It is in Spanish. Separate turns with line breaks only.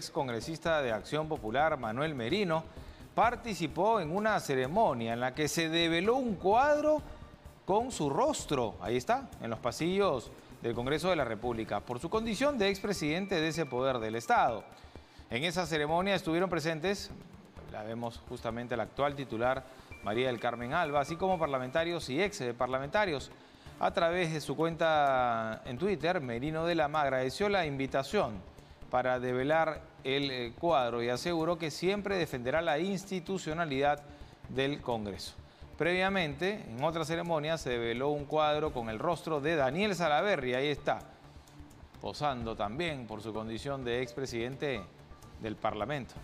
ex congresista de Acción Popular, Manuel Merino, participó en una ceremonia en la que se develó un cuadro con su rostro, ahí está, en los pasillos del Congreso de la República, por su condición de expresidente de ese poder del Estado. En esa ceremonia estuvieron presentes, la vemos justamente la actual titular María del Carmen Alba, así como parlamentarios y ex parlamentarios. A través de su cuenta en Twitter, Merino de la agradeció la invitación para develar el eh, cuadro y aseguró que siempre defenderá la institucionalidad del Congreso. Previamente, en otra ceremonia, se develó un cuadro con el rostro de Daniel Salaverri, ahí está, posando también por su condición de expresidente del Parlamento.